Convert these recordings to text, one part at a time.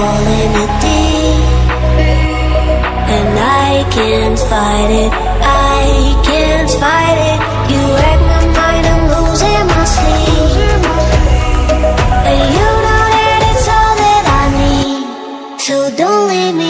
falling a deep. And I can't fight it, I can't fight it. You wreck my mind, I'm losing my sleep. And you know that it's all that I need. So don't leave me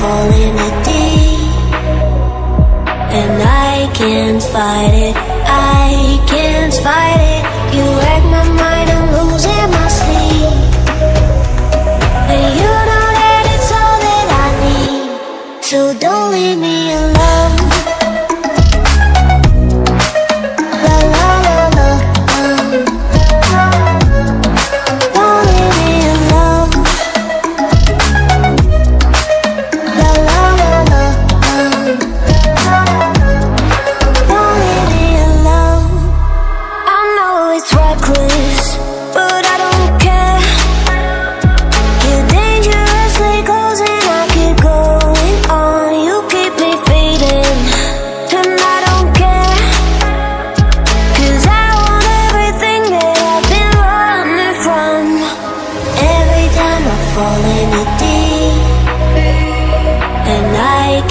fall in a deep. And I can't fight it, I can't fight it.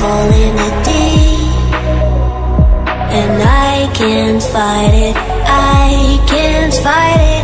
fall in the deep. And I can't fight it, I can't fight it.